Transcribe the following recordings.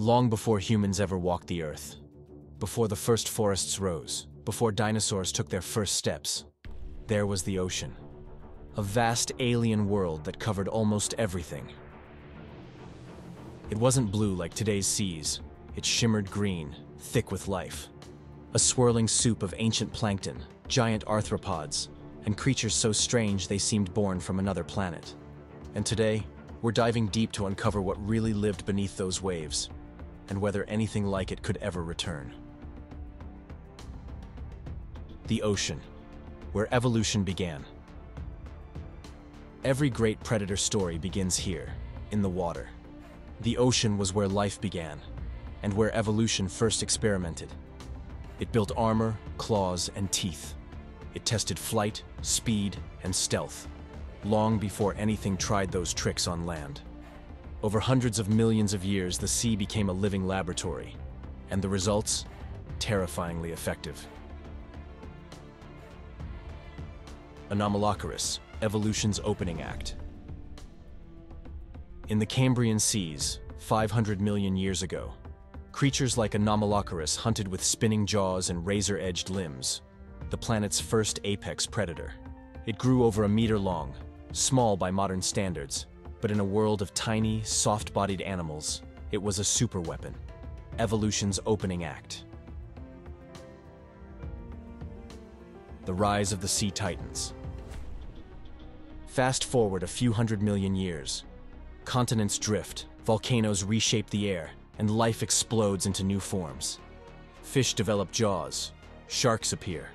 Long before humans ever walked the earth, before the first forests rose, before dinosaurs took their first steps, there was the ocean. A vast alien world that covered almost everything. It wasn't blue like today's seas, it shimmered green, thick with life. A swirling soup of ancient plankton, giant arthropods, and creatures so strange they seemed born from another planet. And today, we're diving deep to uncover what really lived beneath those waves, and whether anything like it could ever return. The ocean, where evolution began. Every great predator story begins here, in the water. The ocean was where life began, and where evolution first experimented. It built armor, claws, and teeth. It tested flight, speed, and stealth, long before anything tried those tricks on land. Over hundreds of millions of years, the sea became a living laboratory, and the results? Terrifyingly effective. Anomalocaris, Evolution's Opening Act. In the Cambrian Seas, 500 million years ago, creatures like Anomalocaris hunted with spinning jaws and razor-edged limbs, the planet's first apex predator. It grew over a meter long, small by modern standards, but in a world of tiny, soft-bodied animals, it was a superweapon. Evolution's opening act. The rise of the sea titans. Fast forward a few hundred million years. Continents drift, volcanoes reshape the air, and life explodes into new forms. Fish develop jaws, sharks appear,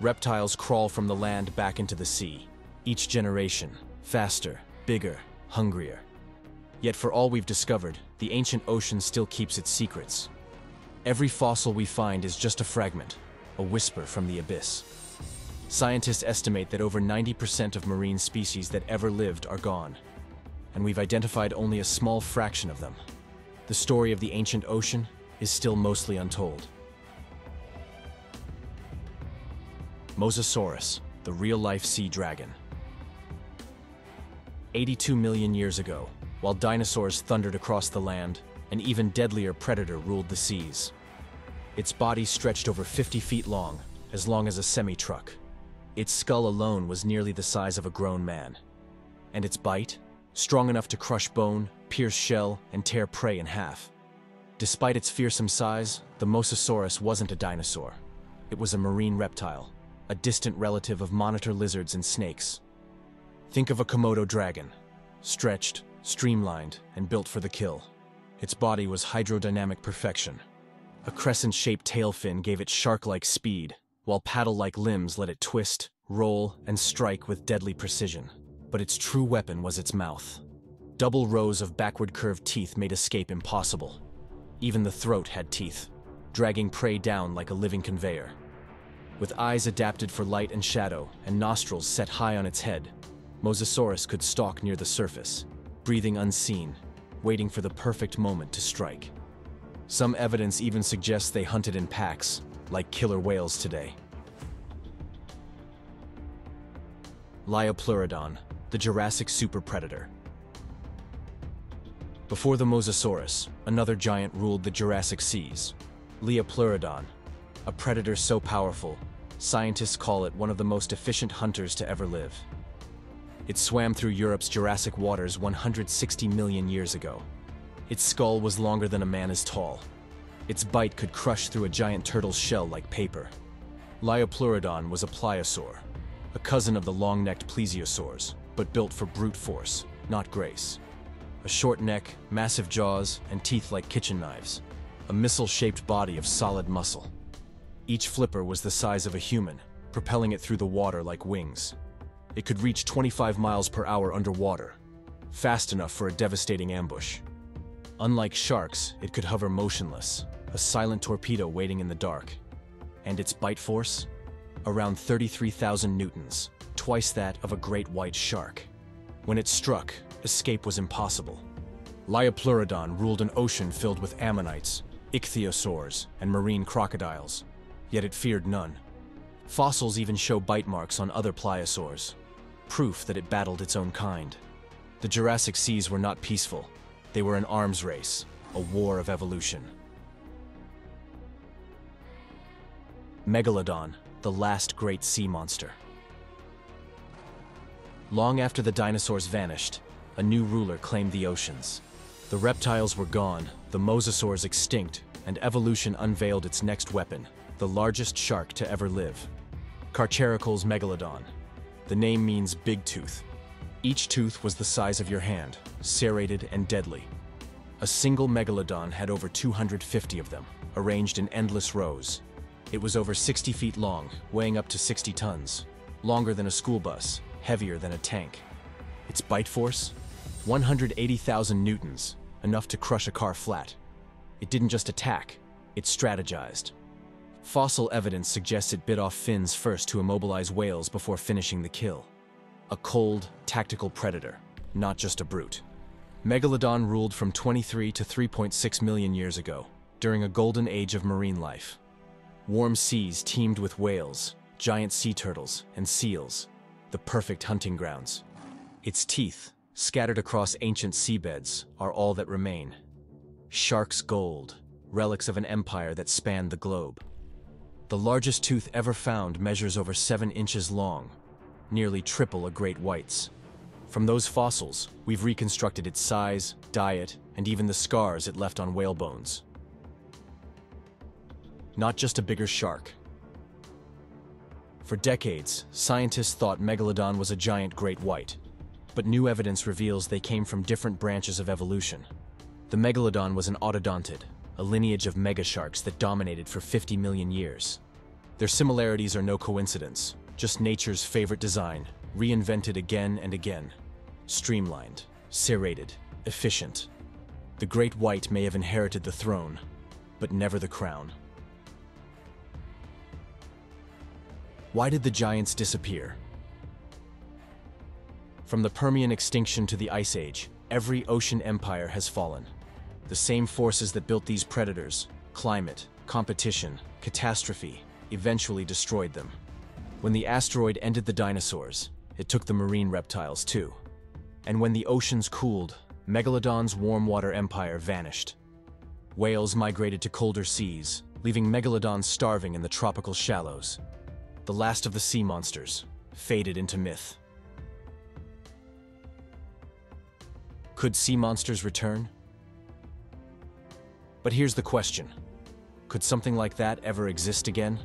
reptiles crawl from the land back into the sea. Each generation, faster, bigger, hungrier. Yet for all we've discovered, the ancient ocean still keeps its secrets. Every fossil we find is just a fragment, a whisper from the abyss. Scientists estimate that over 90% of marine species that ever lived are gone, and we've identified only a small fraction of them. The story of the ancient ocean is still mostly untold. Mosasaurus, the real-life sea dragon. 82 million years ago, while dinosaurs thundered across the land, an even deadlier predator ruled the seas. Its body stretched over 50 feet long, as long as a semi-truck. Its skull alone was nearly the size of a grown man. And its bite? Strong enough to crush bone, pierce shell, and tear prey in half. Despite its fearsome size, the Mosasaurus wasn't a dinosaur. It was a marine reptile, a distant relative of monitor lizards and snakes. Think of a Komodo dragon, stretched, streamlined, and built for the kill. Its body was hydrodynamic perfection. A crescent-shaped tail fin gave it shark-like speed, while paddle-like limbs let it twist, roll, and strike with deadly precision. But its true weapon was its mouth. Double rows of backward curved teeth made escape impossible. Even the throat had teeth, dragging prey down like a living conveyor. With eyes adapted for light and shadow, and nostrils set high on its head, Mosasaurus could stalk near the surface, breathing unseen, waiting for the perfect moment to strike. Some evidence even suggests they hunted in packs, like killer whales today. Liopleurodon, the Jurassic super predator. Before the Mosasaurus, another giant ruled the Jurassic seas, Liopleurodon, a predator so powerful, scientists call it one of the most efficient hunters to ever live. It swam through Europe's Jurassic waters 160 million years ago. Its skull was longer than a man is tall. Its bite could crush through a giant turtle's shell like paper. Liopleurodon was a pliosaur, a cousin of the long-necked plesiosaurs, but built for brute force, not grace. A short neck, massive jaws, and teeth like kitchen knives. A missile-shaped body of solid muscle. Each flipper was the size of a human, propelling it through the water like wings. It could reach 25 miles per hour underwater, fast enough for a devastating ambush. Unlike sharks, it could hover motionless, a silent torpedo waiting in the dark. And its bite force? Around 33,000 newtons, twice that of a great white shark. When it struck, escape was impossible. Liopleurodon ruled an ocean filled with ammonites, ichthyosaurs, and marine crocodiles, yet it feared none. Fossils even show bite marks on other pliosaurs, proof that it battled its own kind. The Jurassic seas were not peaceful. They were an arms race, a war of evolution. Megalodon, the last great sea monster. Long after the dinosaurs vanished, a new ruler claimed the oceans. The reptiles were gone, the mosasaurs extinct, and evolution unveiled its next weapon, the largest shark to ever live. Carcharocles megalodon. The name means big tooth. Each tooth was the size of your hand, serrated and deadly. A single megalodon had over 250 of them, arranged in endless rows. It was over 60 feet long, weighing up to 60 tons, longer than a school bus, heavier than a tank. Its bite force? 180,000 newtons, enough to crush a car flat. It didn't just attack, it strategized. Fossil evidence suggests it bit off fins first to immobilize whales before finishing the kill. A cold, tactical predator, not just a brute. Megalodon ruled from 23 to 3.6 million years ago, during a golden age of marine life. Warm seas teemed with whales, giant sea turtles, and seals, the perfect hunting grounds. Its teeth, scattered across ancient seabeds, are all that remain. Shark's gold, relics of an empire that spanned the globe. The largest tooth ever found measures over 7 inches long, nearly triple a great white's. From those fossils, we've reconstructed its size, diet, and even the scars it left on whale bones. Not just a bigger shark. For decades, scientists thought Megalodon was a giant great white, but new evidence reveals they came from different branches of evolution. The Megalodon was an otodontid, a lineage of megasharks that dominated for 50 million years. Their similarities are no coincidence, just nature's favorite design, reinvented again and again. Streamlined, serrated, efficient. The Great White may have inherited the throne, but never the crown. Why did the giants disappear? From the Permian extinction to the Ice Age, every ocean empire has fallen. The same forces that built these predators, climate, competition, catastrophe, eventually destroyed them. When the asteroid ended the dinosaurs, it took the marine reptiles too. And when the oceans cooled, Megalodon's warm water empire vanished. Whales migrated to colder seas, leaving Megalodon starving in the tropical shallows. The last of the sea monsters, faded into myth. Could sea monsters return? But here's the question. Could something like that ever exist again?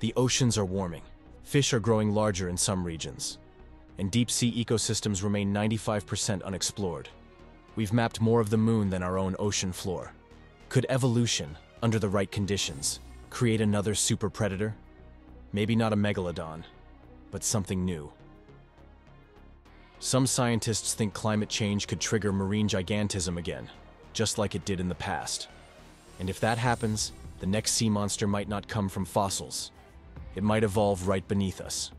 The oceans are warming. Fish are growing larger in some regions and deep-sea ecosystems remain 95% unexplored. We've mapped more of the moon than our own ocean floor. Could evolution, under the right conditions, create another super predator? Maybe not a megalodon, but something new. Some scientists think climate change could trigger marine gigantism again, just like it did in the past. And if that happens, the next sea monster might not come from fossils. It might evolve right beneath us.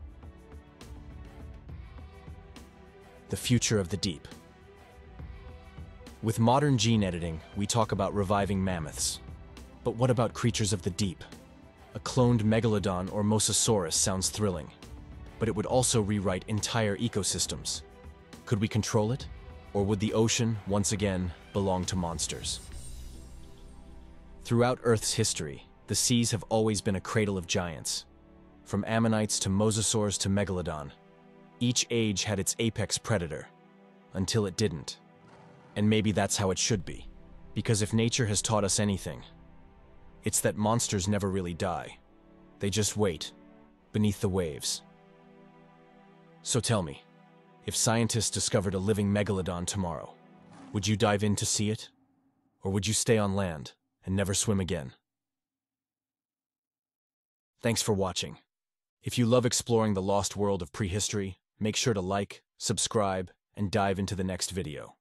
the future of the deep. With modern gene editing, we talk about reviving mammoths. But what about creatures of the deep? A cloned megalodon or mosasaurus sounds thrilling, but it would also rewrite entire ecosystems. Could we control it? Or would the ocean, once again, belong to monsters? Throughout Earth's history, the seas have always been a cradle of giants. From ammonites to mosasaurs to megalodon, each age had its apex predator, until it didn't. And maybe that's how it should be. Because if nature has taught us anything, it's that monsters never really die. They just wait, beneath the waves. So tell me, if scientists discovered a living megalodon tomorrow, would you dive in to see it? Or would you stay on land and never swim again? Thanks for watching. If you love exploring the lost world of prehistory, Make sure to like, subscribe, and dive into the next video.